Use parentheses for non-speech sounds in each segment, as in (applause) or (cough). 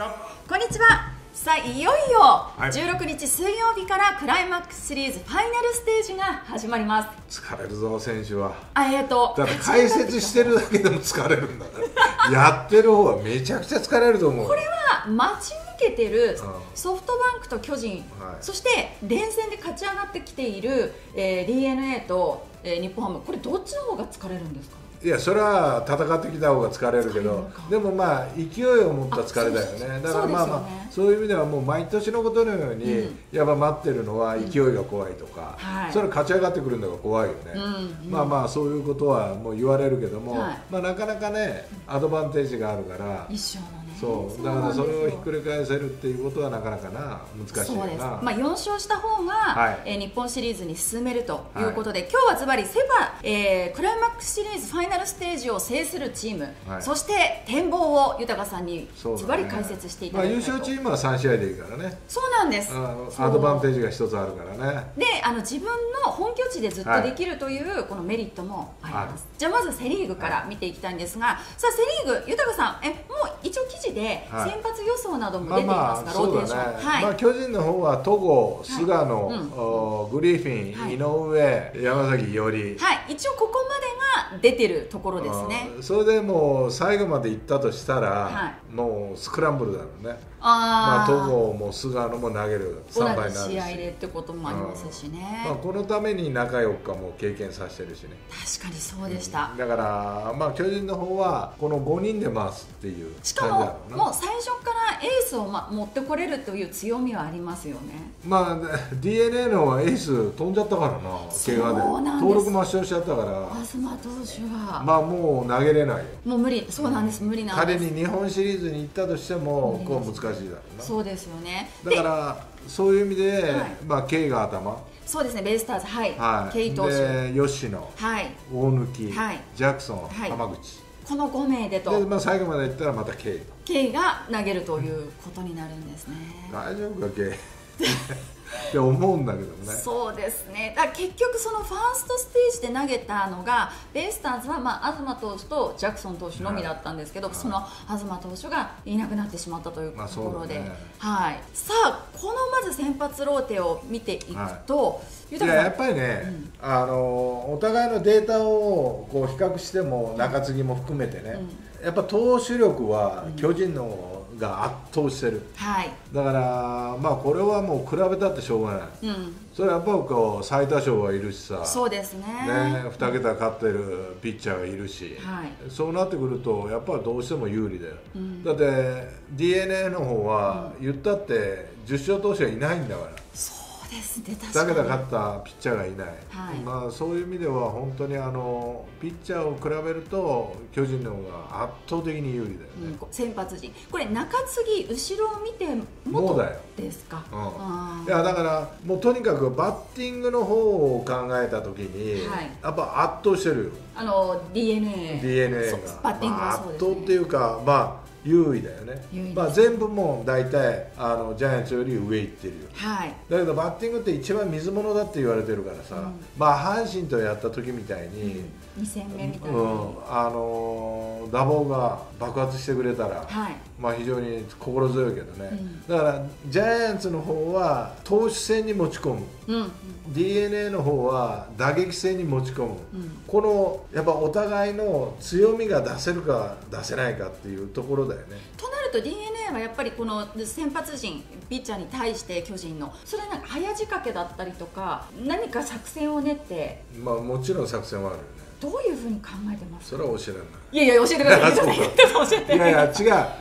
こんにちは。さあいよいよ16日水曜日からクライマックスシリーズファイナルステージが始まります。疲れるぞ選手は。あえっ、ー、とだって解説してるだけでも疲れるんだから。(laughs) やってる方はめちゃくちゃ疲れると思うこれは待ち受けてるソフトバンクと巨人、はい、そして連戦で勝ち上がってきている、えー、d n a と、えー、日本ハム。これどっちの方が疲れるんですか？いやそれは戦ってきた方が疲れるけどでもまあ勢いを持った疲れだよね。だからまあまあそういう意味ではもう毎年のことのように、やっぱ待ってるのは勢いが怖いとか、それ勝ち上がってくるのが怖いよね、まあまあそういうことはもう言われるけども、まあなかなかねアドバンテージがあるから一緒のねそうだからそれをひっくり返せるっていうことはなかなかな難しいな。まあ、4勝した方が、はい、えー、日本シリーズに進めるということで、はい、今日はズバリセパ、えー、クライマックスシリーズファイナルステージを制するチーム、はい、そして展望を豊さんにズバリ解説していただきたい、ね、まあ、優勝チームは3試合でいいからね。そうなんです。アドバンテージが一つあるからね。であの自分の本拠地でずっとできるという、このメリットもあります、じゃあまずセ・リーグから見ていきたいんですが、さあセ・リーグ豊さんえもう一応記事で先発発予想なども出ていますが、まあ、ローテーション、ね。はい、まあ、巨人の方は戸郷、菅野、はいうん、グリフィン、はい、井上、山崎伊織、はい、一応ここまでが出てるところですね。それでもう最後までいったとしたら、もうスクランブルだろうねまあ、戸郷も菅野も投げる3倍になるし。試合でってこともありますしね、まあ、このために中4日も経験させてるしね。確かにそうでした、うん、だから、まあ、巨人の方はこの5人で回すっていうしかももう最初からエースを、ま、持ってこれるという強みはありますよね。まあ d n a のはエース飛んじゃったからな怪我で。登録抹消しちゃったから。東投手は。まあもう投げれないよ。もう無理。そうなんです、無理なんです。仮に日本シリーズに行ったとしてもこう難しいだろうな。そうですよね。だからそういう意味で、はい、まあ K が頭。そうですねベイスターズ。はい、はい、ケイ投手。吉野、はい、大貫、はい、ジャクソン、はい、浜口。この5名でと。で、まあ、最後までいったらまた K K が投げるということになるんですね。大丈夫か K (laughs) って思うんだけどね。そうですね。だ結局そのファーストステージで投げたのがベイスターズは、まあ、東投手とジャクソン投手のみだったんですけど、はい、その東投手がいなくなってしまったというところで、まあね、はい、さあこのまず先発ローテを見ていくと、はい。いややっぱりね、うん、あのお互いのデータをこう比較しても中継ぎも含めてね、うん、やっぱ投手力は巨人のが圧倒してる、はい、だからまあこれはもう比べたってしょうがない、うん、それはやっぱこう最多勝はいるしさ。そうですね。ね2桁勝ってるピッチャーがいるし、はい、そうなってくるとやっぱりどうしても有利だよ、うん、だって d n a の方は言ったって10勝投手はいないんだからですね。だけど勝った。ピッチャーがいない、はい、まあ、そういう意味では本当にあのピッチャーを比べると巨人の方が圧倒的に有利だよね、うん、先発陣これ中継ぎ後ろを見てもだよですか、うん、いやだからもうとにかくバッティングの方を考えた。時に、はい、やっぱ圧倒してるよあの d n a d n a がバッティングはそうです、ね、圧倒っていうかまあ優位だよね、まあ、全部もう大体あのジャイアンツより上行ってるよ、はい、だけどバッティングって一番水物だって言われてるからさ、うん、まあ阪神とやった時みたいに、うん、2戦目みたいな、うん、あの打棒が爆発してくれたら、はい、まあ非常に心強いけどね、うん、だからジャイアンツの方は投手戦に持ち込む、うん、d n a の方は打撃戦に持ち込む、このやっぱお互いの強みが出せるか出せないかっていうところだよね。となると d n a はやっぱりこの先発陣ピッチャーに対して巨人の。それなんか早仕掛けだったりとか何か作戦を練って。まあもちろん作戦はあるよねどういうふうに考えてます？それは教えられない。いやいや教えてください。(laughs) いやいや違う。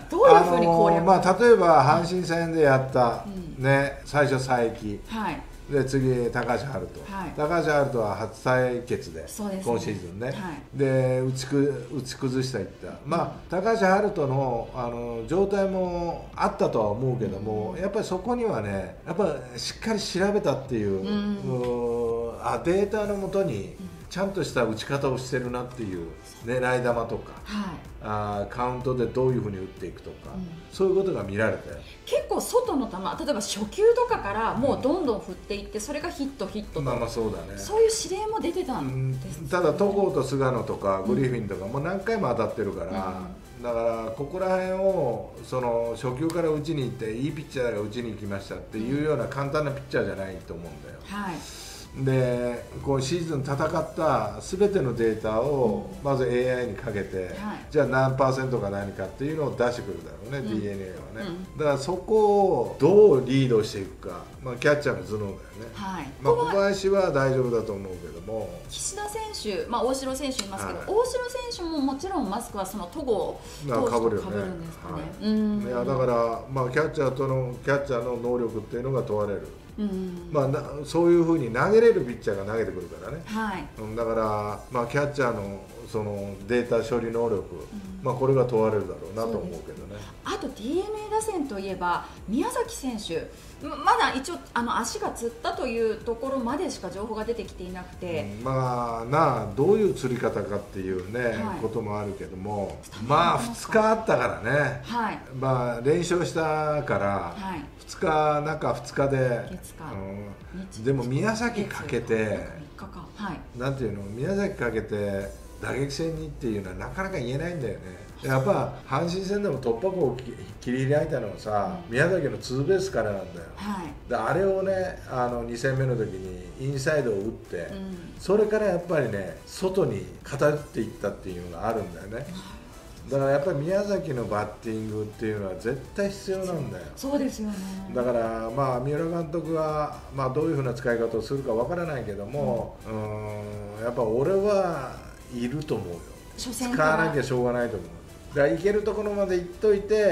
どういうふうに攻略、まあ、例えば阪神戦でやった、うん、ね最初佐伯、はい。で次高橋遥人、はい、高橋遥人は初対決で、ね、今シーズンね、はい、で打ちく打ち崩したいった、うん、まあ高橋遥人のあの状態もあったとは思うけども、うん、やっぱりそこにはねやっぱしっかり調べたっていう、うん、あデータのもとに、ちゃんとした打ち方をしてるなっていう狙い球とか、はい、あカウントでどういうふうに打っていくとか、うん、そういうことが見られて結構外の球例えば初球とかからもうどんどん振っていってそれがヒットヒットと、まあまあそうだね。そういう指令も出てたんです、ね、ただ戸郷と菅野とかグリフィンとかも何回も当たってるから、うん、だからここら辺をその初球から打ちに行っていいピッチャーが打ちに行きましたっていうような簡単なピッチャーじゃないと思うんだよ。はいでこうシーズン戦ったすべてのデータをまず AI にかけて、はい、じゃあ何パーセントか何かっていうのを出してくるだろうね、うん、DNA はね、うん、だからそこをどうリードしていくか、まあ、キャッチャーの頭脳だよね、はい。まあ、小林は大丈夫だと思うけども。岸田選手、まあ、大城選手いますけど、はい、大城選手ももちろんマスクはその戸郷かぶるんですかね、はい、いやだから、まあ、キャッチャーとのキャッチャーの能力っていうのが問われるまあ、そういうふうに投げれるピッチャーが投げてくるからね、はい、だから、まあ、キャッチャーのそのデータ処理能力、うん、まあ、これが問われるだろうなと思うけどね。あと d n a 打線といえば宮崎選手まだ一応あの足がつったというところまでしか情報が出てきていなくて、うん、まあなあどういう釣り方かっていうね、はい、こともあるけどもまあ2日あったからね、はい、まあ連勝したから、はい、2日中2日で、うん、でも宮崎かけて、はい、なんていうの？宮崎かけて打撃戦にっていうのはなかなか言えないんだよね。やっぱ阪神戦でも突破口を切り開いたのはさ、うん、宮崎のツーベースからなんだよ、はい、であれをねあの2戦目の時にインサイドを打って、うん、それからやっぱりね外に偏っていったっていうのがあるんだよね、だからやっぱり宮崎のバッティングっていうのは絶対必要なんだよ。そうですよね。だからまあ三浦監督は、まあ、どういうふうな使い方をするかわからないけども、うん、んやっぱ俺はいると思うよ。使わなきゃしょうがないと思う。だから行けるところまで行っといて、は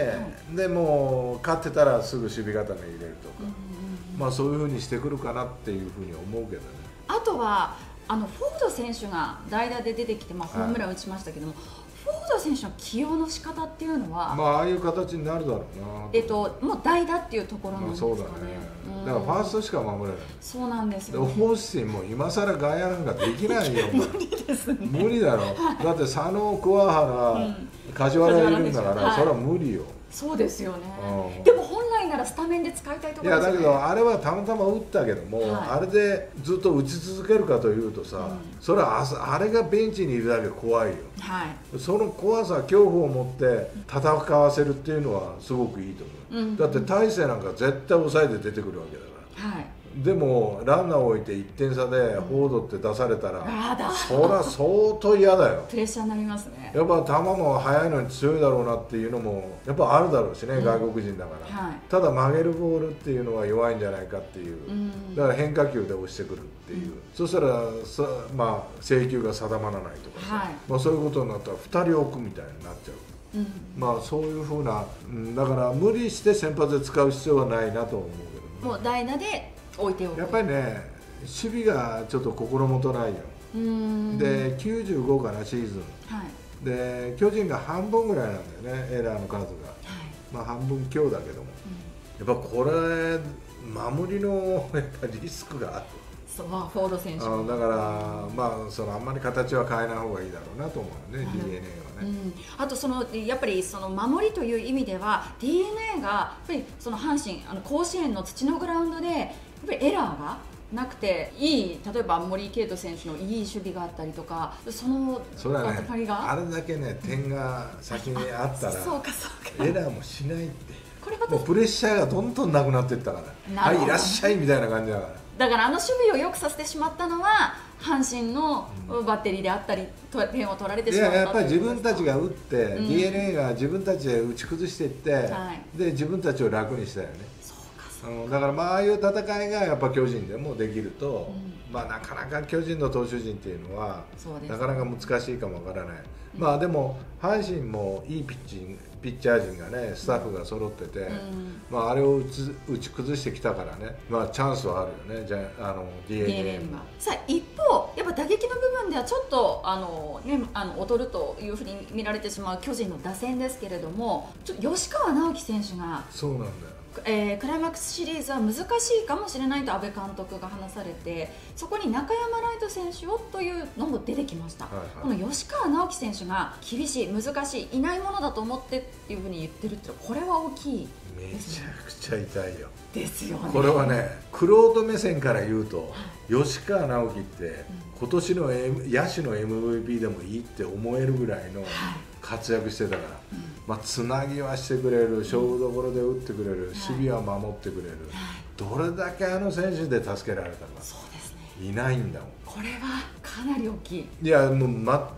い、でも勝ってたらすぐ守備固め入れるとか、うんうん、まあそういうふうにしてくるかなっていうふうに思うけどね。あとはあのフォード選手が代打で出てきて、まあ、ホームラン打ちましたけども、はいフォード選手の起用の仕方っていうのはまあああいう形になるだろうな。えっともう代打っていうところなんですかね、まあ、そうだね、うん、だからファーストしか守れない。そうなんですよ、ね、方針も今更外野なんかできないよ。(laughs) 無理ですね。無理だろ、だって佐野桑原、うん。梶原がいるんだから、はい、それは無理よそうですよね、うん、でも本来ならスタメンで使いたいところ、ね、い。やだけどあれはたまたま打ったけども、はい、あれでずっと打ち続けるかというとさ、うん、それはあれがベンチにいるだけ怖いよ、はい、その怖さ恐怖を持って戦わせるっていうのはすごくいいと思う、うん、だって大勢なんか絶対抑えて出てくるわけだから、はいでもランナーを置いて1点差でフォードって出されたら、そりゃ相当嫌だよ。プレッシャーになりますね。やっぱ球も速いのに強いだろうなっていうのもやっぱあるだろうしね、うん、外国人だから、はい、ただ曲げるボールっていうのは弱いんじゃないかっていう、うん、だから変化球で押してくるっていう、うん、そしたらさ、まあ、制球が定まらないとかさ、はい、まあ、そういうことになったら2人置くみたいになっちゃう。うん、まあそういうふうな、うん、だから無理して先発で使う必要はないなと思うけど、ね、もう代打で置いておく。やっぱりね守備がちょっと心もとないよ。で95かなシーズン、はい、で巨人が半分ぐらいなんだよねエラーの数が、はい、まあ半分強だけども、うん、やっぱこれ守りの (laughs) やっぱリスクがある。そうフォード選手あだからまあそのあんまり形は変えない方がいいだろうなと思うね、うん、DNA はね、うん、あとそのやっぱりその守りという意味では DNA がやっぱりその阪神あの甲子園の土のグラウンドでぱりエラーがなくていい例えば森圭斗選手のいい守備があったりとかそのそれは、ね、あれだけね点が先にあったら (laughs) エラーもしないって。これもうプレッシャーがどんどんなくなっていったから。はいいらっしゃいみたいな感じだから。だからあの守備をよくさせてしまったのは阪神のバッテリーであったり、点を取られてしまったやっぱり自分たちが打って、うん、d n a が自分たちで打ち崩していって、はい、で自分たちを楽にしたよねうん、だからまあああいう戦いがやっぱ巨人でもできると、うん、まあなかなか巨人の投手陣っていうのは、ね、なかなか難しいかもわからない、うん、まあでも阪神もいいピッチングピッチャー陣がねスタッフが揃ってて、まあ、あれを打ち打ち崩してきたからね、まあ、チャンスはあるよね。じゃあの DNA は。さあ一方やっぱ打撃の部分ではちょっとあの、ね、あの劣るというふうに見られてしまう巨人の打線ですけれども吉川直樹選手がそうなんだよえー、クライマックスシリーズは難しいかもしれないと阿部監督が話されてそこに中山礼都選手をというのも出てきました、はいはい、この吉川直樹選手が厳しい難しいいないものだと思ってっていうふうに言ってるってこれは大きい、めちゃくちゃ痛いよ。ですよね。これはねクロート目線から言うと、はい、吉川直樹って、うん、今年の、M、野手の MVP でもいいって思えるぐらいの活躍してたから、はい、まあ、つなぎはしてくれる勝負どころで打ってくれる、守備は守ってくれる、どれだけあの選手で助けられたか。そうです、ね、いないんだもん。これはかなり大きい。いやもう、ま、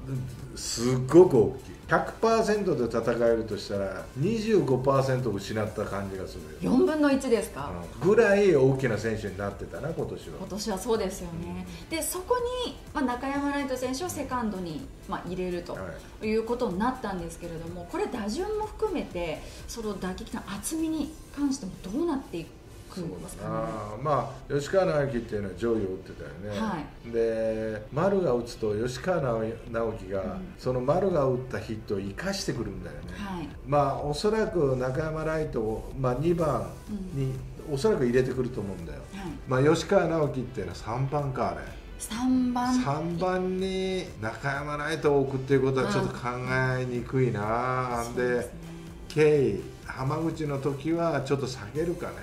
すっごく大きい100%で戦えるとしたら25%失った感じがするよ。4分の1ですか、うん、ぐらい大きな選手になってたな今年は。今年はそうですよね、でそこに、まあ、中山礼都選手をセカンドに、まあ、入れるということになったんですけれどもこれ打順も含めてその打撃の厚みに関してもどうなっていくそうだな、まあ吉川直樹っていうのは上位を打ってたよね、はい、で丸が打つと吉川直樹が、うん、その丸が打ったヒットを生かしてくるんだよね、はい、まあおそらく中山ライトを、まあ、2番に、おそらく入れてくると思うんだよ、はい、まあ、吉川直樹っていうのは3番かあれ。3番。3番に中山ライトを置くっていうことはちょっと考えにくいな、うん、で、ね、K 浜口の時はちょっと下げるかね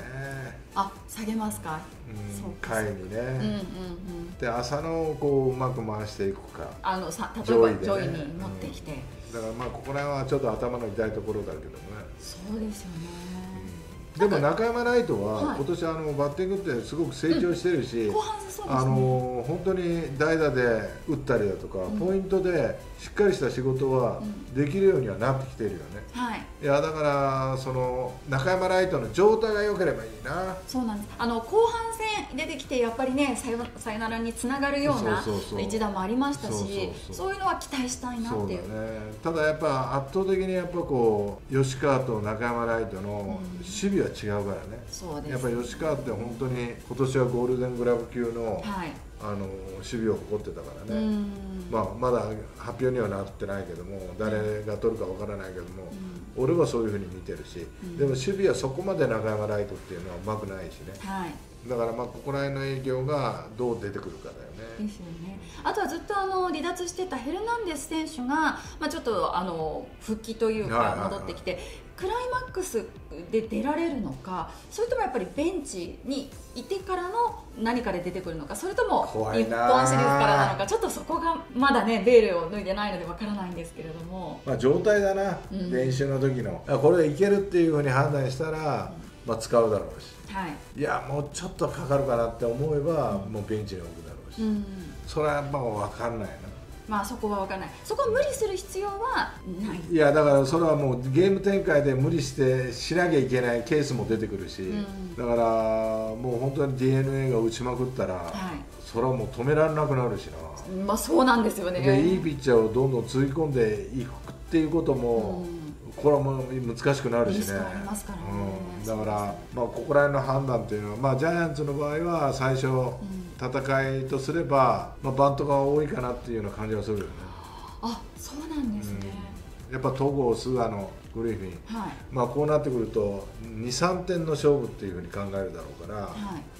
あ下げますか、うん、にね、うんうんうん、で浅野をこううまく回していくか。あのさ例えば上位,、に持ってきて、うん、だからまあここら辺はちょっと頭の痛いところだけどね。そうですよね。でも中山ライトは今年あのバッティングってすごく成長してるし、あの本当に代打で打ったりだとか、ポイントでしっかりした仕事はできるようにはなってきてるよね、はい、いやだからその中山ライトの状態が良ければいいな。そうなんです。あの後半戦出てきてやっぱりねさよさよならにつながるような一打もありましたしそういうのは期待したいなっていう、ね、ただやっぱ圧倒的にやっぱこう吉川と中山ライトの守備は違うからね、そうです。やっぱり吉川って本当に今年はゴールデングラブ級の、はい。あの守備を誇ってたからね、まあ、まだ発表にはなってないけども誰が取るかわからないけども、俺はそういうふうに見てるし、でも守備はそこまで中山ライトっていうのはうまくないしね、はい、だからまあここら辺の影響がどう出てくるかだよね。ですよね。あとはずっとあの離脱してたヘルナンデス選手が、まあ、ちょっとあの復帰というか戻ってきて、クライマックスで出られるのかそれともやっぱりベンチにいてからの何かで出てくるのかそれとも日本シリーズからなのかちょっとそこがまだねベールを脱いでないのでわからないんですけれども、まあ、状態だな、うん、練習の時の。これでいけるっていうふうに判断したら、まあ、使うだろうし、はい、いやもうちょっとかかるかなって思えば、うん、もうベンチに置くだろうし、うん、それはやっぱ分かんないなまあそこは分からない。そこは無理する必要はない。いやだからそれはもうゲーム展開で無理してしなきゃいけないケースも出てくるし、うん、だからもう本当に d n a が打ちまくったら、はい、それはもう止められなくなるしな。まあそうなんですよね。でいいピッチャーをどんどんつぎ込んでいくっていうことも、うん。これはもう難しくなるしね、うん、だから、まあ、ここら辺の判断っていうのは、まあ、ジャイアンツの場合は最初、戦いとすれば、まあ、バントが多いかなっていうような感じがするよね。あそうなんですね、うん、やっぱ戸郷、菅野、グリフィン、はい、まあ、こうなってくると23点の勝負っていうふうに考えるだろうから、は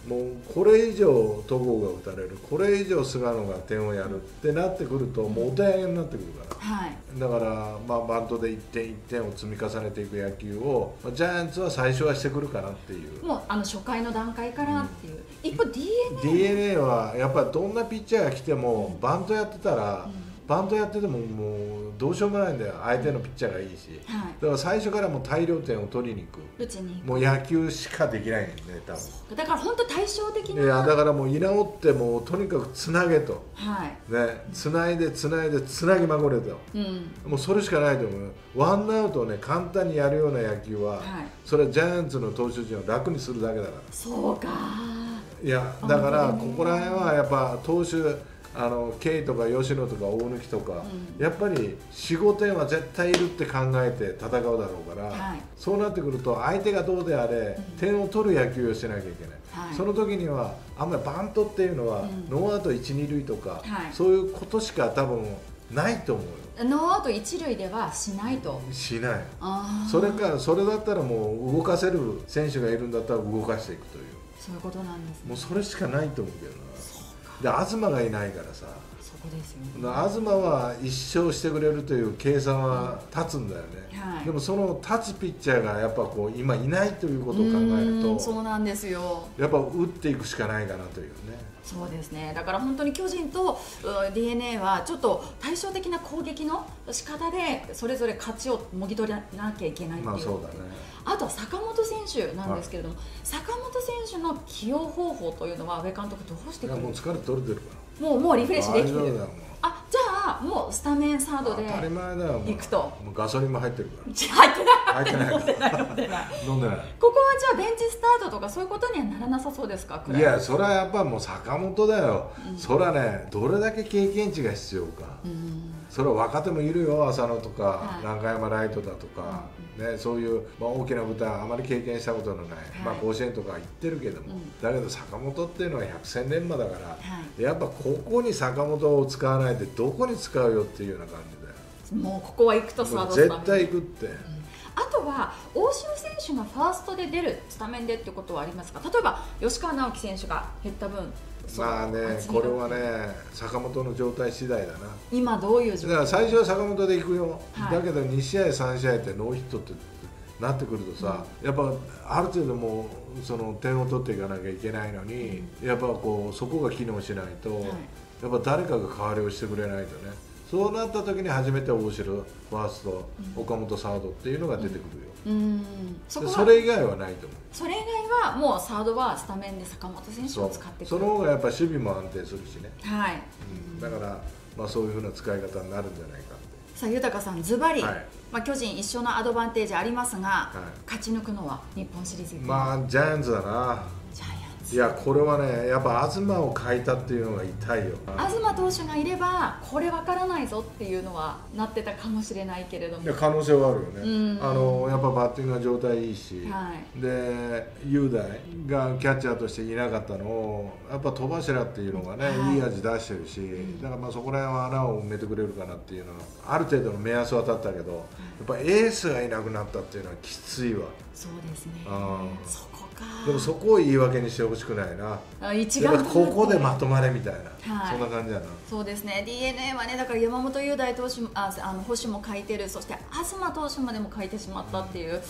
い、もうこれ以上戸郷が打たれるこれ以上菅野が点をやるってなってくると、もうお手上げになってくるから、はい、だから、まあ、バントで1点1点を積み重ねていく野球を、まあ、ジャイアンツは最初はしてくるかなっていう。もうあの初回の段階からっていう、うん、一方 d n a はやっぱりどんなピッチャーが来てもバントやってたら、うんバントやっててももうどうしようもないんだよ。相手のピッチャーがいいし、はい、だから最初からもう大量点を取りに行く。もう野球しかできないんでね多分。だから本当対照的な。いやだからもう居直ってもうとにかくつなげと、はい、ね。つないでつないでつなぎまぐれと、うん、もうそれしかないと思う。ワンアウトをね簡単にやるような野球は、はい、それはジャイアンツの投手陣を楽にするだけだからそうかいやだからここら辺はやっぱ投手あの K とか吉野とか大貫とか、うん、やっぱり45点は絶対いるって考えて戦うだろうから、はい、そうなってくると相手がどうであれ、うん、点を取る野球をしなきゃいけない、はい、その時にはあんまりバントっていうのは、うん、ノーアウト一二塁とか、はい、そういうことしか多分ないと思うよ。ノーアウト一塁ではしないと。しない。それかそれだったらもう動かせる選手がいるんだったら動かしていくという。そういうことなんです、ね、もうそれしかないと思うけどなで東がいないからさ。そこですよ、ね、東は一生してくれるという計算は立つんだよね、はい、でもその立つピッチャーがやっぱこう今いないということを考えるとそうなんですよ。やっぱ打っていくしかないかなというねそうですね。だから本当に巨人と d n a はちょっと対照的な攻撃の仕方でそれぞれ勝ちをもぎ取らなきゃいけないっていう、まあそうだね、あとは坂本選手なんですけれども、はい、坂本選手の起用方法というのは上監督どうしてくる？もう疲れ取れてるから。もうもうリフレッシュできてる。あじゃあもうスタメンサードで当たり前だよ行くと。もうガソリンも入ってるから。入ってない。入ってない。飲んでない。飲んでない。飲んでない。ここはじゃあベンチスタートとかそういうことにはならなさそうですかいやそれはやっぱもう坂本だよ、うん、それはねどれだけ経験値が必要か、うんそれは若手もいるよ浅野とか、はい、中山ライトだとか、うん、ね、そういう、まあ、大きな舞台あまり経験したことのない、はい、まあ、甲子園とか行ってるけども、うん、だけど坂本っていうのは百戦錬磨だから、はい、やっぱここに坂本を使わないでどこに使うよっていうような感じだよ。もうここは行くとサード絶対行くって、うん、あとは大城選手がファーストで出るスタメンでってことはありますか？例えば吉川直樹選手が減った分まあねこれはね坂本の状態次第だな。今どういう状態？だから最初は坂本でいくよ、はい、だけど2試合3試合ってノーヒットってなってくるとさ、うん、やっぱある程度もうその点を取っていかなきゃいけないのに、うん、やっぱこうそこが機能しないと、はい、やっぱ誰かが代わりをしてくれないとね。そうなった時に初めて大城ファースト、うん、岡本サードっていうのが出てくるよ、うん。そそれ以外はないと思う。それ以外はもうサードはスタメンで坂本選手を使ってその方がやっぱ守備も安定するしね。はい、うん、だから、まあ、そういうふうな使い方になるんじゃないかさあ豊さんズバリ、はい、まあ、巨人一勝のアドバンテージありますが、はい、勝ち抜くのは日本シリーズまあジャイアンツだないやこれはねやっぱ東を変えたっていうのが痛いよ。東投手がいればこれ分からないぞっていうのはなってたかもしれないけれども。いや可能性はあるよね、あのやっぱバッティングが状態いいし、はい、で雄大がキャッチャーとしていなかったのをやっぱ戸柱っていうのがね、はい、いい味出してるし、だからまあそこら辺は穴を埋めてくれるかなっていうのはある程度の目安は立ったけど、やっぱエースがいなくなったっていうのはきついわ。そうですねでもそこを言い訳にしてほしくないな。あ一丸ここでまとまれみたいな、はい、そんな感じだな。そうですね。d n a はねだから山本雄大投手ああの星も書いてる。そして東投手までも書いてしまったっていう、うん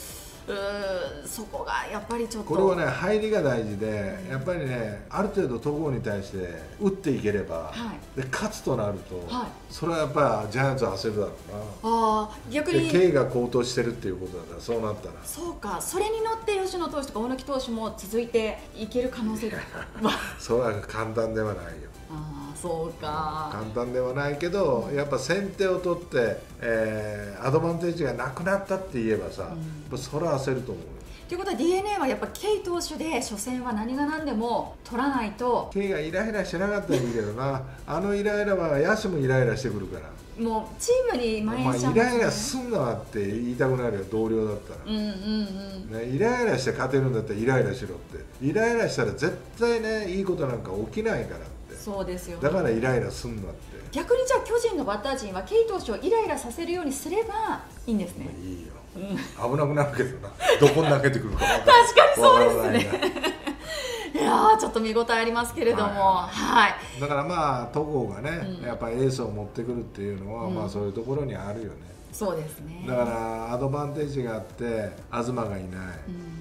そこがやっぱりちょっと。これはね入りが大事でやっぱりねある程度戸郷に対して打っていければ、はい、で勝つとなると、はい、それはやっぱりジャイアンツは焦るだろうな。あ逆に。K が高騰してるっていうことだからそうなったら。そうかそれに乗って吉野投手とか大貫投手も続いていける可能性が。それは簡単ではないよ。ああそうか。簡単ではないけど、やっぱ先手を取って、えー、アドバンテージがなくなったって言えばさ、うん、それは焦ると思うということは d n a はやっぱ K 投手で初戦は何が何でも取らないと。K がイライラしてなかったらいいけどなあのイライラは野手もイライラしてくるから。もうチームに蔓延しちゃう、ね、イライラすんなって言いたくなるよ同僚だったら、うんうんうん。ね、イライラして勝てるんだったらイライラしろって。イライラしたら絶対ねいいことなんか起きないからそうですよ、だからイライラすんなって。逆にじゃあ巨人のバッター陣はケイ投手をイライラさせるようにすればいいんですね。いいよ、うん、危なくなるけどな。どこに投げてくるか (laughs) 確かにそうですね。(laughs) いやちょっと見応えありますけれども、はい、はい、だからまあ戸郷がね、うん、やっぱりエースを持ってくるっていうのは、うん、まあそういうところにあるよね。そうですね。だからアドバンテージがあって東がいない、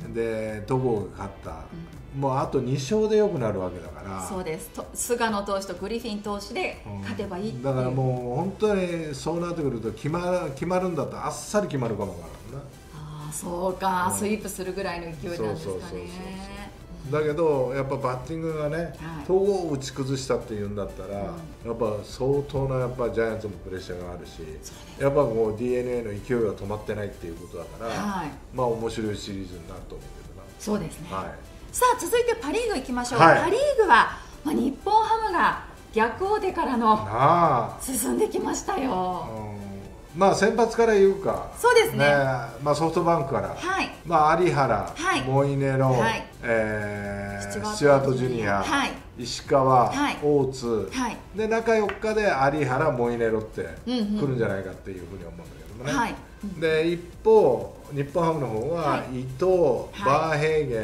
うん、で戸郷が勝った、もうあと2勝でよくなるわけだから。そうです。と菅野投手とグリフィン投手で勝てばいいい、だからもう本当にそうなってくると決ま決まるんだったらあっさり決まるかもわからんな。ああそうか、スイープするぐらいの勢いなんですかね。だけどやっぱバッティングがね、統合を打ち崩したっていうんだったら、やっぱ相当なやっぱジャイアンツもプレッシャーがあるし、やっぱもう d n a の勢いが止まってないっていうことだから、はい、まあ面白いシリーズになると思うけどな。そうですね、はい、さあ続いてパ・リーグいきましょう、はい、パ・リーグは、まあ、日本ハムが逆王手からの進んできましたよ。まあ先発から言うか。そうですね、ね、まあ、ソフトバンクから、はい、まあ、有原、はい、モイネロ、はい、えー、スチュワート・ジュニア、はい、石川、はい、大津、はい、で中4日で有原モイネロって来るんじゃないかっていうふうに思うんだけどもね、はい、で一方日本ハムの方は、伊藤、バーヘーゲン、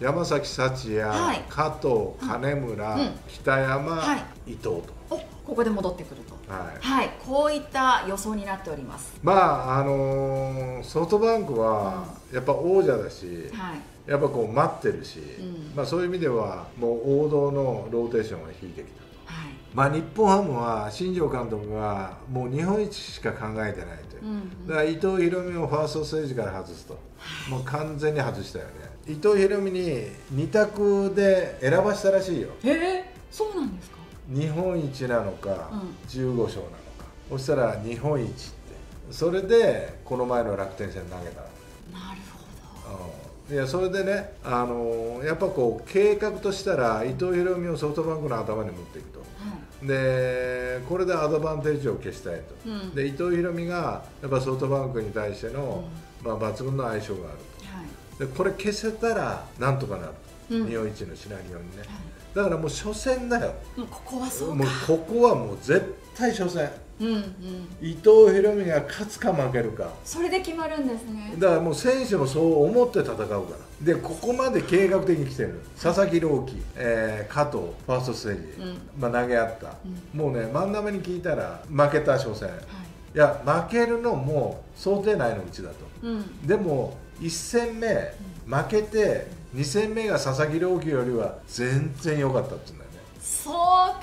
山崎幸也、加藤金村、北山、伊藤と。ここで戻ってくると。はい、はい、こういった予想になっております。まああのー、ソフトバンクはやっぱ王者だし、やっぱこう待ってるし、うん、まあ、そういう意味ではもう王道のローテーションが引いてきた。はい、まあ、日本ハムは新庄監督がもう日本一しか考えてないという、うんうん、だから伊藤大海をファーストステージから外すと、もう完全に外したよね。伊藤大海に2択で選ばしたらしいよ。へえそうなんですか？日本一なのか、うん、15勝なのか。そしたら日本一って。それでこの前の楽天戦投げたなるほど、うん、いやそれでね、あのー、やっぱこう計画としたら伊藤大海をソフトバンクの頭に持っていくと、はい、でこれでアドバンテージを消したいと、うん、で伊藤大海がやっぱソフトバンクに対しての、うん、まあ、抜群の相性があると、はい、でこれ消せたらなんとかなると、日本一のシナリオにね、はい。だからもう初戦だよ。もうここはそうもうここはもう絶対初戦。うんうん、伊藤大海が勝つか負けるか。それで決まるんですね。だからもう選手もそう思って戦うからでここまで計画的に来てる。佐々木朗希、えー、加藤ファーストステージ、うん、まあ、投げ合った、うん、もうね真ん中に聞いたら負けた初戦、はい、いや負けるのも想定内のうちだと、うん、でも1戦目負けて2戦目が佐々木朗希よりは全然良かったって言うんだよね。そうか、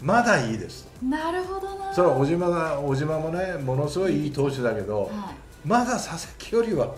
うん、まだいいです。なるほどなそれは小島が小島もねものすごいいい投手だけど、はい、まだ佐々木よりは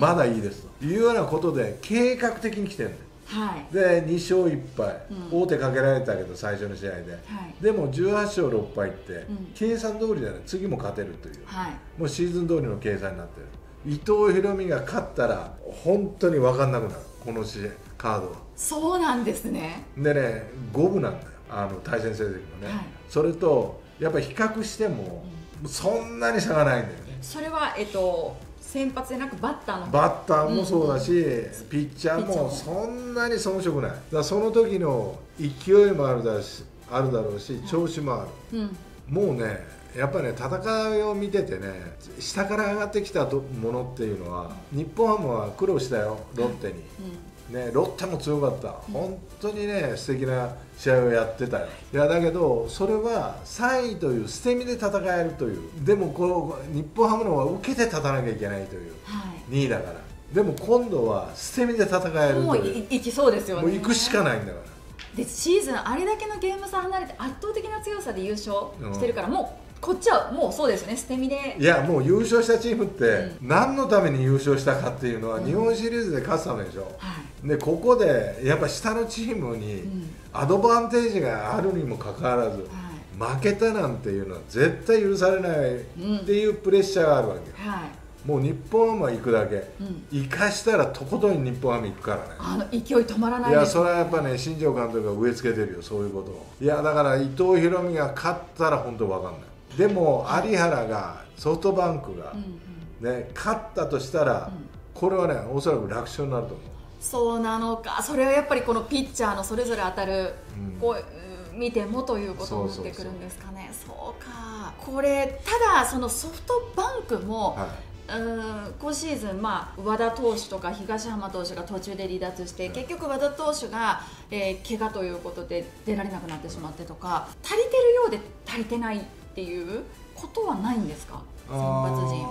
まだいいですと。いうようなことで計画的に来てるんだよはい、で2勝1敗、うん、王手かけられたけど最初の試合で、はい、でも18勝6敗って、うん、計算通りだね。次も勝てるという、はい、もうシーズン通りの計算になってる。伊藤大海が勝ったら本当に分かんなくなる。この試合カードは。そうなんですね。でね五分なんだよ。あの対戦成績もね、はい、それとやっぱり比較しても、うん、そんなに差がないんだよねそれはえっと先発でなくバッターのバッターもそうだし、うん、ピッチャーもそんなに遜色ない。だその時の勢いもあるだしあるだろうし調子もある、うん、もうねやっぱね戦いを見ててね下から上がってきたものっていうのは日本ハムは苦労したよロッテに、うん、ね、ロッテも強かった、うん、本当にね素敵な試合をやってたよ。いやだけどそれは3位という捨て身で戦えるという。でもこう日本ハムの方は受けて立たなきゃいけないという、はい、2位だから。でも今度は捨て身で戦えるという。もういきそうですよね。もう行くしかないんだから。でシーズンあれだけのゲーム差離れて圧倒的な強さで優勝してるから、もうこっちはもうそうですね。捨て身で。いやもう優勝したチームって何のために優勝したかっていうのは日本シリーズで勝つためでしょ、うん、でここでやっぱ下のチームにアドバンテージがあるにもかかわらず、負けたなんていうのは絶対許されないっていうプレッシャーがあるわけ、はい。もう日本ハムは行くだけ、うん、生かしたらとことん日本ハム行くからね。あの勢い止まらない、ね、いやそれはやっぱね新庄監督が植え付けてるよそういうことを。いやだから伊藤大海が勝ったら本当分かんないでも有原がソフトバンクが、ね、勝ったとしたら、これはねおそらく楽勝になると思う。そうなのか。それはやっぱりこのピッチャーのそれぞれ当たる、こう見てもということになってくるんですかね。そうか。これただそのソフトバンクも、はい。うん今シーズン、まあ、和田投手とか東浜投手が途中で離脱して、結局和田投手が、えー、怪我ということで出られなくなってしまってとか足りてるようで足りてないっていうことはないんですか？先発陣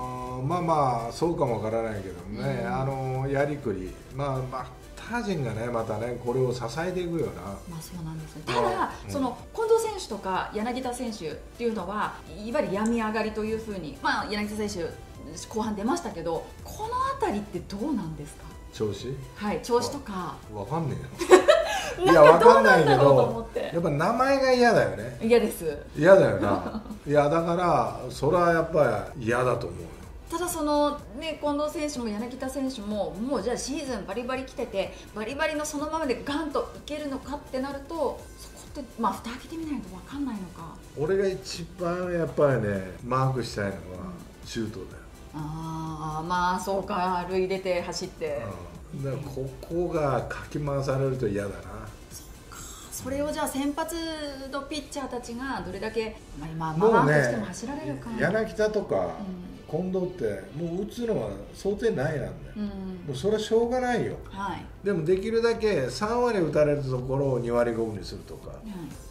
まあまあそうかもわからないけどね、うん、あのやりくり。まあまあ他人がねまたねこれを支えていくような。まあそうなんですね。ただ、うん、その近藤選手とか柳田選手っていうのはいわゆる病み上がりというふうにまあ柳田選手後半出ましたけどこの辺りってどうなんですか？調子？はい調子とか。わかんねえよいやわかんないけどやっぱ名前が嫌だよね。嫌です。嫌だよな。(laughs) いやだからそれはやっぱり嫌だと思うただそのね近藤選手も柳田選手ももうじゃあシーズンバリバリ来ててバリバリのそのままでガンといけるのかってなるとそこっとまあ蓋開けてみないと分かんないのか。俺が一番やっぱりねマークしたいのはシュートだよ、ああまあそうか。塁入れて走って、うん、だからここがかき回されると嫌だな。それをじゃあ先発のピッチャーたちがどれだけ、まあ、今ママとしても走られるか、ね、柳田とか、近藤ってもう打つのは想定内なんだよ、うん、もうそれはしょうがないよ、はい、でもできるだけ3割打たれるところを2割5分にするとか、は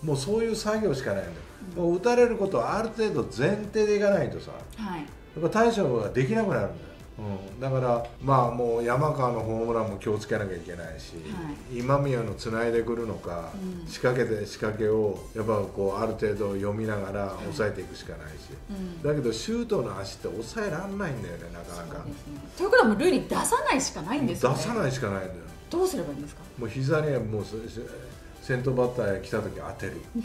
い、もうそういう作業しかないんだよ、うん、もう打たれることはある程度前提でいかないとさ、はい、やっぱ対処ができなくなるんだようん、だからまあもう山川のホームランも気をつけなきゃいけないし、はい、今宮のつないでくるのか、うん、仕掛けて仕掛けをやっぱこうある程度読みながら抑えていくしかないし、はい、だけどシュートの足って抑えられないんだよねなかなか。ね、ということはもうルーに出さないしかないんですよね。出さないしかないんだよ。どうすればいいんですか？もう膝にもう先頭バッターが来た時当てる (laughs)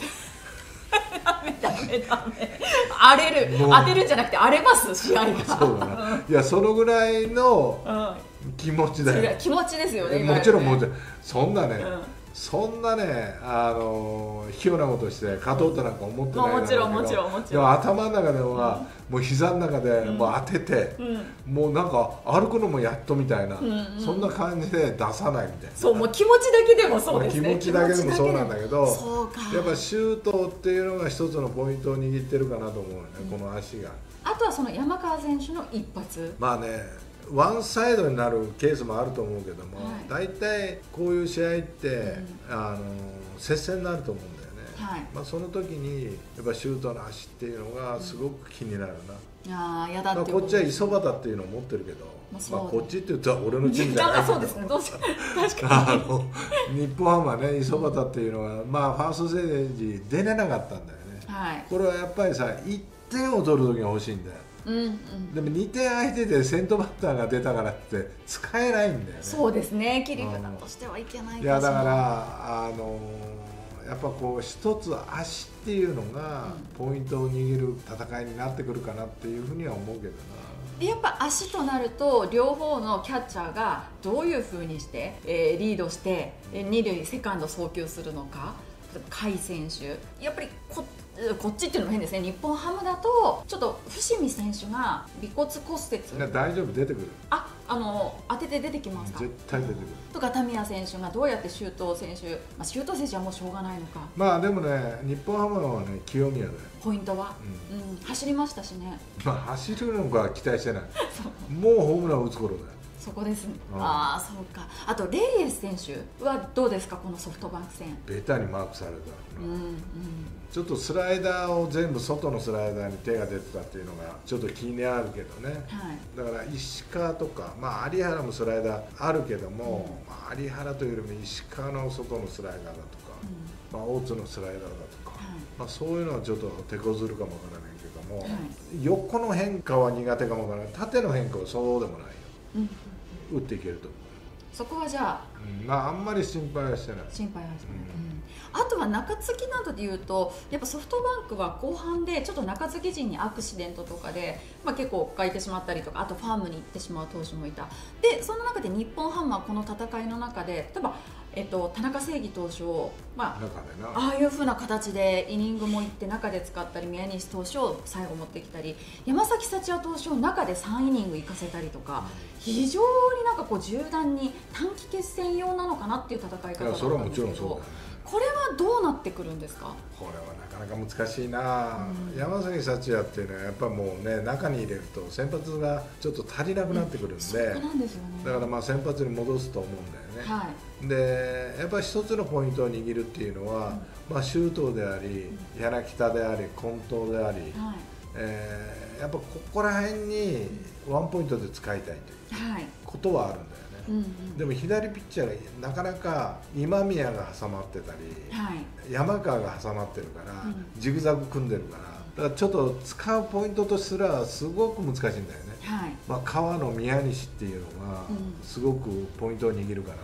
ダメダメダメ。荒れる。当てるんじゃなくて荒れます試合が。そうだないやそのぐらいの気持ちだよ、気持ちですよねもちろんもちろん。そんなね、うんそんなねあの卑怯なことして勝とうとなんか思ってないもちろんもちろんもちろん。頭の中では、もう膝の中でもう当てて、もうなんか歩くのもやっとみたいな、そんな感じで出さないみたいな。そうもう気持ちだけでもそうですね。気持ちだけでもそうなんだけどやっぱシュートっていうのが一つのポイントを握ってるかなと思うよね、この足が。あとはその山川選手の一発。まあねワンサイドになるケースもあると思うけども、大体こういう試合って、あの接戦になると思うんだよね、はい、まあ、その時にやっぱシュートの足っていうのがすごく気になるな、あやだまあ、こっちは磯端っていうのを持ってるけど、まあ、こっちって言ったら俺のチームじゃない。(laughs) そうですね。どうし (laughs) 確かに。あの日本ハムはね磯端っていうのは、まあ、ファーストステージ出れなかったんだよね、はい、これはやっぱりさ1点を取る時が欲しいんだようんうん、でも2点空いてて先頭バッターが出たからって使えないんだよね。そうですね。切り札としてはいけないいやだからあのやっぱこう一つ足っていうのがポイントを握る戦いになってくるかなっていうふうには思うけどな。やっぱ足となると両方のキャッチャーがどういうふうにして、えー、リードして二塁セカンド送球するのか甲斐選手。やっぱりここっちっていうのも変ですね。日本ハムだとちょっと伏見選手が尾骨骨折。大丈夫？出てくる？ああの当てて出てきますか？絶対出てくる。とか田宮選手がどうやって周東選手、まあ、周東選手はもうしょうがないのか。まあでもね日本ハムのはね清宮だよポイントは、うん、うん、走りましたしね。まあ走るのか期待してない。(laughs) もうホームラン打つ頃だよ。そこです。ね、うん、ああそうか。あとレイエス選手はどうですか？このソフトバンク戦。ベタにマークされた、うんうん、ちょっとスライダーを全部外のスライダーに手が出てたっていうのがちょっと気になるけどね、はい、だから石川とか、まあ、有原もスライダーあるけども、うん。まあ、有原というよりも石川の外のスライダーだとか、まあ、大津のスライダーだとか、はい、まあ、そういうのはちょっと手こずるかもわからないけども、はい、横の変化は苦手かもわからない。縦の変化はそうでもないよ。うん。打っていけるとそこはじゃあ、うん、まああんまり心配はしてない。心配はしてない、うんあとは中継ぎなどでいうとやっぱソフトバンクは後半でちょっと中継ぎ陣にアクシデントとかで、まあ、結構書いてしまったりとかあとファームに行ってしまう投手もいたでその中で日本ハムはこの戦いの中で例えばえっと、田中正義投手を、まあ、ああいうふうな形でイニングもいって中で使ったり宮西投手を最後持ってきたり山崎幸也投手を中で3イニング行かせたりとか非常になんかこう縦断に短期決戦用なのかなっていう戦い方だったんですけど。これはどうなってくるんですか？これはなかなか難しいな、うん、山崎幸也っていうのはやっぱもうね中に入れると先発がちょっと足りなくなってくるんで、うん、ね、だからまあ先発に戻すと思うんだよね、はい、でやっぱり一つのポイントを握るっていうのは、うん、まあ、周東であり柳田であり近藤であり、はい、えー、やっぱここら辺にワンポイントで使いたいということはあるんだようんうん、でも左ピッチャーがなかなか今宮が挟まってたり、はい、山川が挟まってるから、うん、ジグザグ組んでるからだからちょっと使うポイントとすらすごく難しいんだよね、はい、まあ、川野宮西っていうのがすごくポイントを握るかな。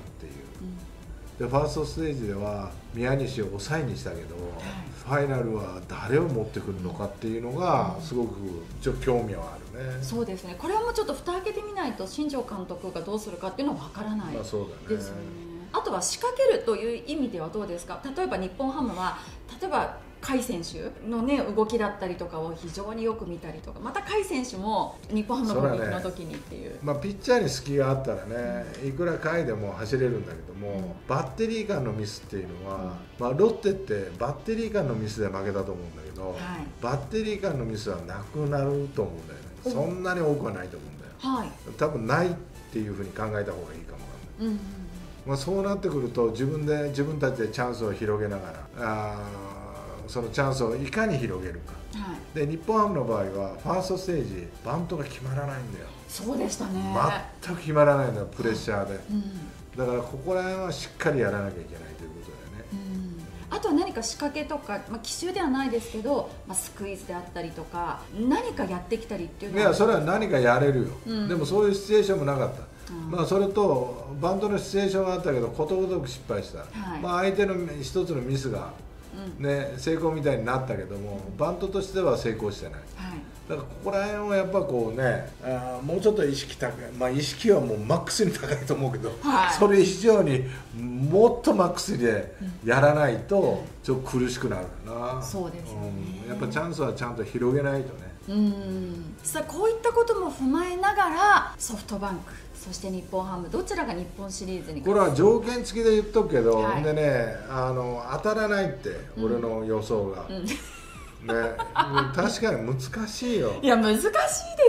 でファーストステージでは宮西を抑えにしたけど、はい、ファイナルは誰を持ってくるのかっていうのがすごくちょ興味はあるね、そうですね。これはもうちょっと蓋開けてみないと新庄監督がどうするかっていうのは分からないですよね、まあ、あとは仕掛けるという意味ではどうですか？例えば日本ハムは例えば甲斐選手の、ね、動きだったりとかを非常によく見たりとか。また甲斐選手も日本ハムの攻撃の時にっていう、ね、まあ、ピッチャーに隙があったらね、いくら甲斐でも走れるんだけども、うん、バッテリー間のミスっていうのは、うん、まあ、ロッテってバッテリー間のミスで負けたと思うんだけど、はい、バッテリー間のミスはなくなると思うんだよね。そんなに多くはないと思うんだよ、はい、多分ないっていうふうに考えた方がいいかも。わかんうん。まあ、そうなってくると自分で自分たちでチャンスを広げながらあそのチャンスをいかに広げるか、はい、で日本ハムの場合はファーストステージバントが決まらないんだよ。そうでしたね。全く決まらないんだよプレッシャーで、うん、だからここら辺はしっかりやらなきゃいけないということだよね、うん、あとは何か仕掛けとか、まあ、奇襲ではないですけど、まあ、スクイズであったりとか何かやってきたりっていうのはいやそれは何かやれるよ、うん、でもそういうシチュエーションもなかった。まあ、それとバントのシチュエーションがあったけどことごとく失敗した、はい、まあ、相手の一つのミスがね、成功みたいになったけどもバントとしては成功してない、はい、だからここら辺はやっぱこうねあもうちょっと意識高い、まあ、意識はもうマックスに高いと思うけど、はい、それ以上にもっとマックスでやらないとちょっと苦しくなるな、そうですね、うん、やっぱチャンスはちゃんと広げないとね。うん。さあこういったことも踏まえながらソフトバンクそして日本ハムどちらが日本シリーズにこれは条件付きで言っとくけど、はい、でねあの当たらないって俺の予想が。うん。うんね、確かに難しいよ。いや難しいで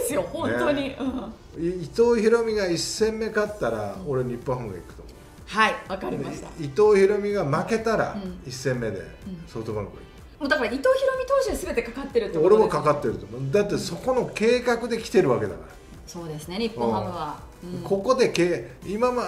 すよ本当に、ね。うん、伊藤大海が1戦目勝ったら、俺日本ハムが行くと思う。はいわかりました。伊藤大海が負けたら、1戦目でソフトバンク行く。もうだから伊藤大海投手に全てかかってるってこと俺もかかってると思う。だってそこの計画で来てるわけだからそうですね日本ハムは、うん、ここでけ今ま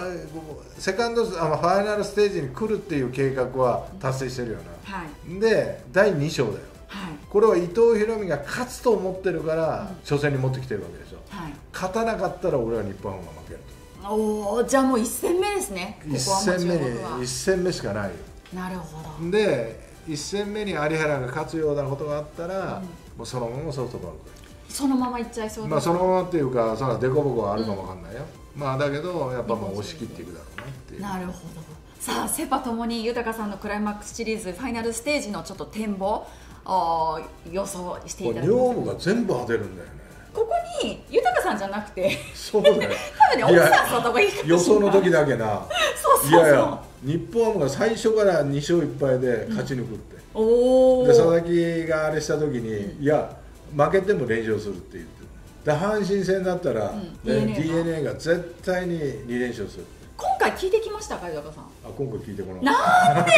セカンドあのファイナルステージに来るっていう計画は達成してるよな、はい、で第2章だよ、はい、これは伊藤大海が勝つと思ってるから、うん、初戦に持ってきてるわけでしょ、はい、勝たなかったら俺は日本ハムが負けると。おおじゃあもう1戦目ですね1戦目に1戦目しかない。よなるほど。で1戦目に有原が勝つようなことがあったら、うん、もうそのままソフトバンクそのままいっちゃいそうまあそのままっていうかその凸凹はあるかもわかんないよ、うん、まあだけどやっぱまあ押し切っていくだろうなっていう。なるほど。さあセ・パともに豊さんのクライマックスシリーズファイナルステージのちょっと展望お予想していただきます女房が全部当てるんだよね。ここに豊さんじゃなくて。そうだよ。多分ね奥さんさんとかいい予想の時だけな。そうそうそう。いやいや日本ハムが最初から2勝1敗で勝ち抜くって、うん、おで佐々木があれした時に、うん、いや負けても連勝するって言ってで阪神戦だったら、うん、d n a が。絶対に2連勝する。今回聞いてきましたか豊さん？あ今回聞いてこななんで？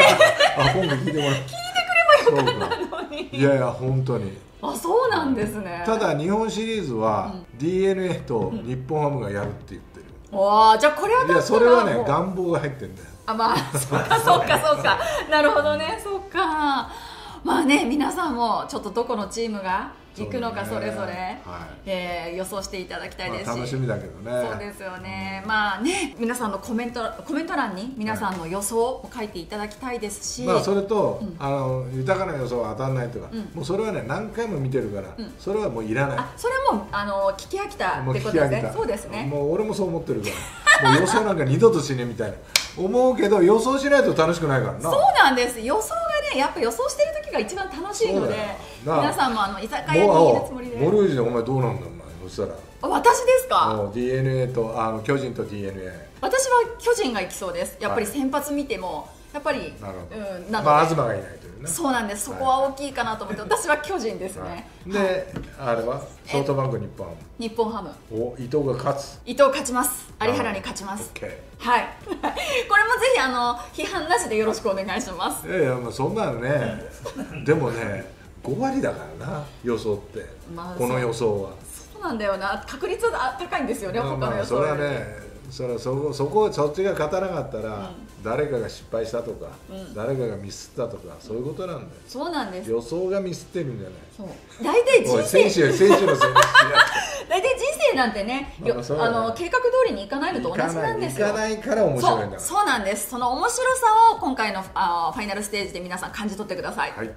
あ今回聞いてこない聞いてくればよかったのに。いやいや本当に。あそうなんですね。ただ日本シリーズは、うん、d n a と日本ハムがやるって言ってる、うん、おおじゃあこれはいやそれはね願望が入ってんだよ。あまあそうかそうかそうか。なるほどね。そうかまあね皆さんもちょっとどこのチームが行くのかそれぞれ、ねはい、えー、予想していただきたいですし、まあ、楽しみだけどね。そうですよね、うん、まあね皆さんのコメントコメント欄に皆さんの予想を書いていただきたいですし、まあ、それと、うん、あの豊かな予想は当たらないとか、うん、もうそれはね何回も見てるから、それはもういらない。あそれはもうあの聞き飽きたってことですね。そうですね。もう俺もそう思ってるから。もう予想なんか二度としねみたいな思うけど予想しないと楽しくないからな。そうなんです。予想がねやっぱ予想してる時が一番楽しいので皆さんもあの居酒屋にいるつもりで。モルージュお前どうなんだお前そしたら。私ですか？d n a とあの巨人と d n a 私は巨人が行きそうです。やっぱり先発見ても、やっぱりなるほど、うん、なまあ東がいないね。そうなんです。そこは大きいかなと思って、(laughs) 私は巨人ですね、で、あれは？ソフトバンク日本。日本ハム。お伊藤が勝つ。伊藤勝ちます。有原に勝ちます。はい。(laughs) これもぜひあの批判なしでよろしくお願いします。いやいやまあそんなのねでもね5割だからな予想って、まあ、この予想は。そうなんだよな。確率は高いんですよね、まあ、他の予想それはねそれそこそこそっちが勝たなかったら、誰かが失敗したとか、うん、誰かがミスったとかそういうことなんだよ。そうなんです。予想がミスってるんじゃないそう。大体人生。選手選手のせい (laughs) 大体人生なんてね、まあ、あの計画通りにいかないのと同じなんですよ。いかないから面白いんだそうなんです。その面白さを今回のあファイナルステージで皆さん感じ取ってください、はい